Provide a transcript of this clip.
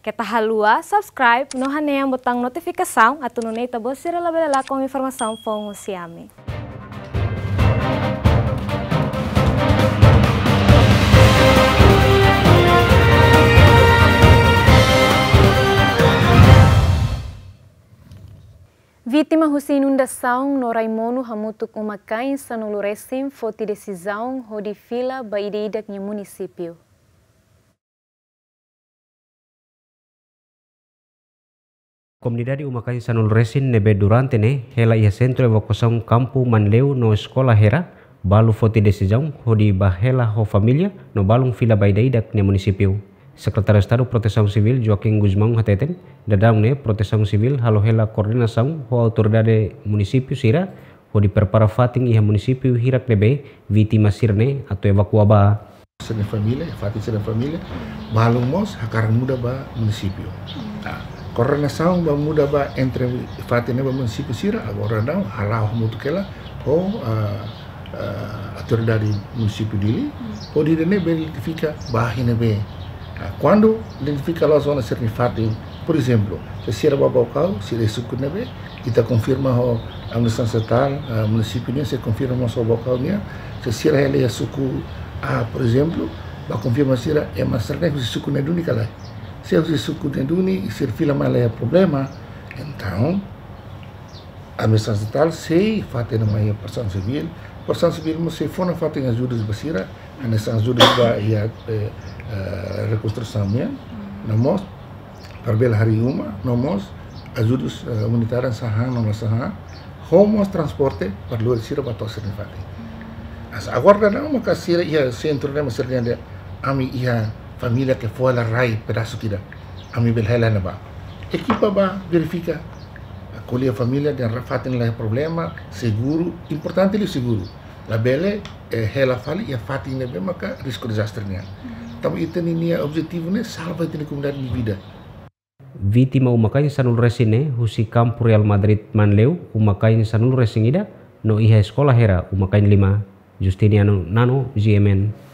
Kita halua, subscribe, no yang botang notificação, atau no neita bosira labela com informação fong siame. Vítima de inundação no Raimono Hamutuk Umacain Sanuluresim foi decisão de fila no município. Comunidade Umacain Sanuluresim nebe durante ne hela ia centro evacuação campo Manleu no escola Hera balu foti decisão hodi bahela ho família no balung fila baideidak no município. Sekretaris Estado Proteção Civil Joaquim Guzmão Hateten, dadang ne Proteção Civil halo hela koordinação ho autoridade município Sira, ho di prepara fating iha município hirak nebe vítima sirne atau evacuaba. Sena família, fating sena família, balung mos hakaran muda ba município. Nah, koordinação ba muda ba entre fating ba município Sira, agora não, halau mutu kela, ho uh, uh, autoridade município dili, ho di ne verifica bahine be quando identifica a zona certificada, por exemplo, se sira babaucau, sira suku nebe, kita confirma ho administração estatal, município ni se confirma so babaucau ni, se sira ele suku A, por exemplo, ba confirma sira é masternek se suku neduni kala. Se o suku neduni, se fila mal é problema, então a administração estatal se na maior person civil, person civil mo se fona fate ajuda basira, nessa ajuda ba ia uh, reconstruçãonya namos parbel hari uma namos ajudos uh, humanitários sahan namos sahan. Homos transporte perlu sira bato serifati as agora não uma casira ia centro de masernya de ami ia família que foi la rai ami bel hela na ba equipa ba verifica. Acolher a família de rafatin lá problema seguro importante ele seguro. La bele eh, hela fali ia fatin nebe maka risco desasternya Tapi itu ni objektifnya salva itu comunidade de vida. Vítima umakain sanul resine husi kampu Real Madrid manleu umakain sanul resingida no iha sekolah hera umakain lima. Justiniano Nano GMN